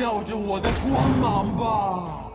照耀着我的光芒吧。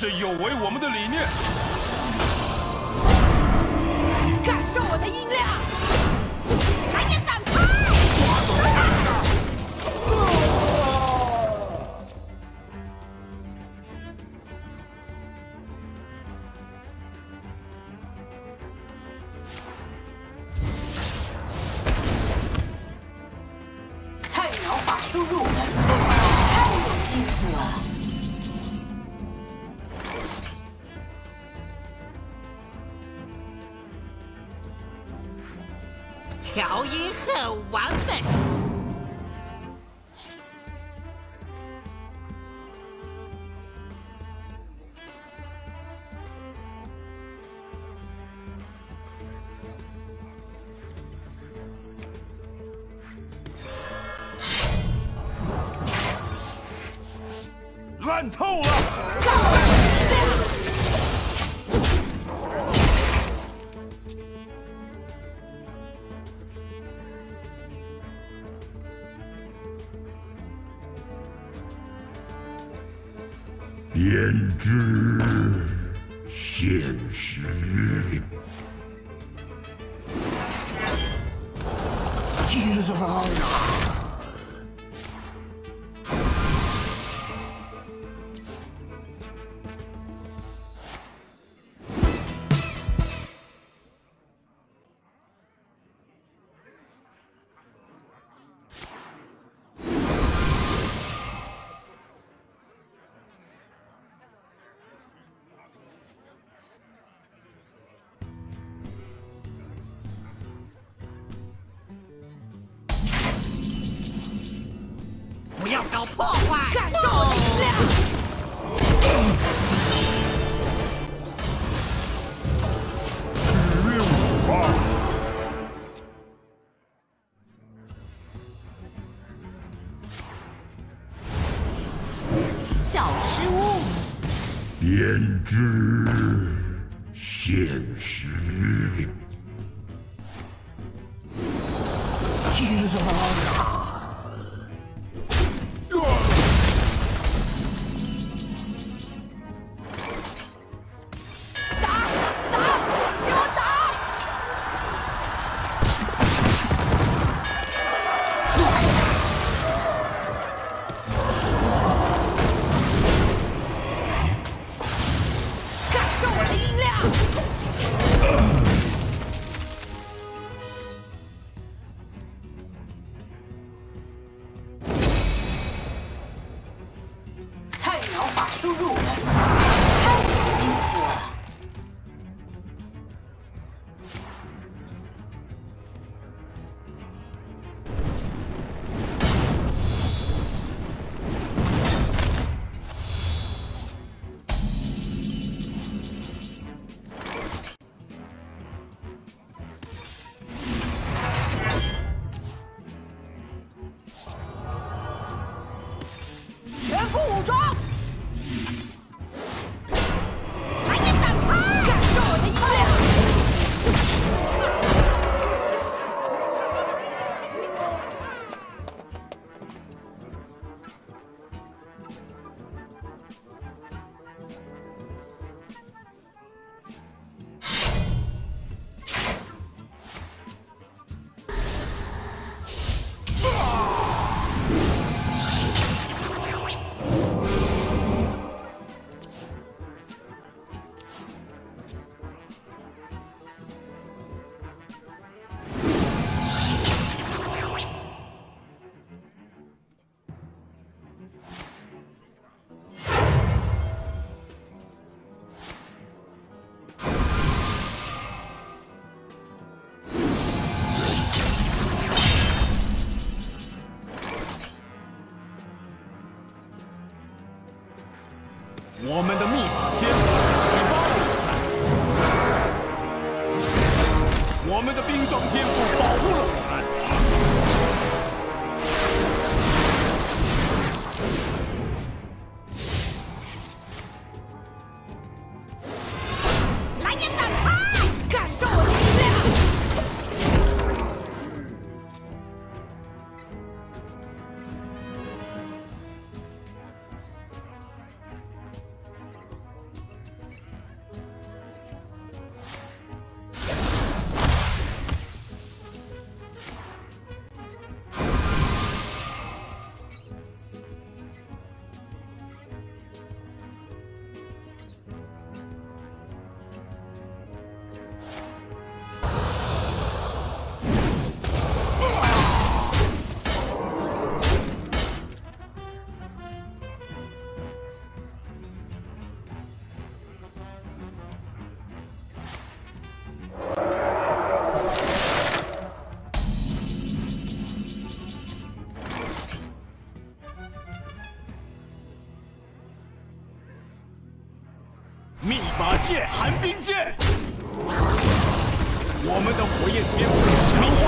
这有违我们的理念。感受我的音调音很完美。烂透了！编织现实。天啊编织现实。打冰霜天赋保护了我们。寒冰剑，我们的火焰天赋强。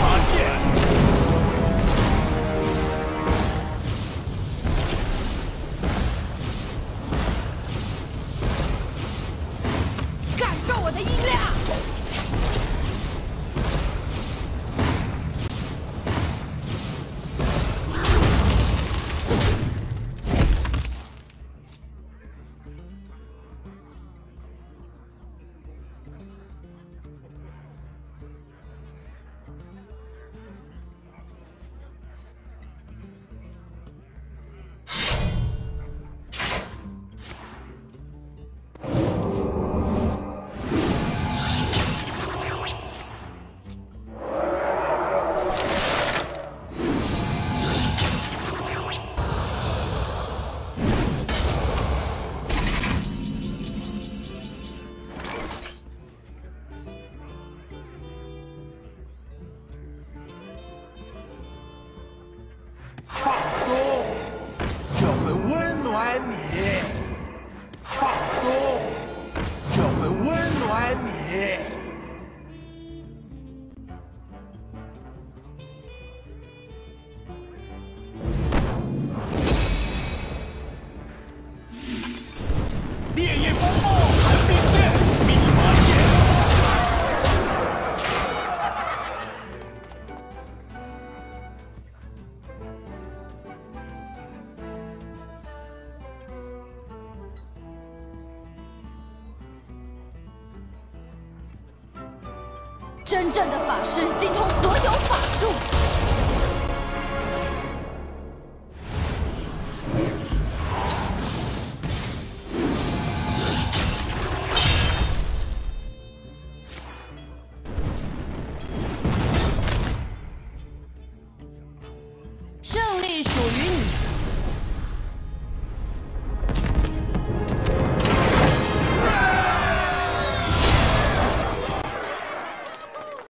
真正的法师精通所有法术。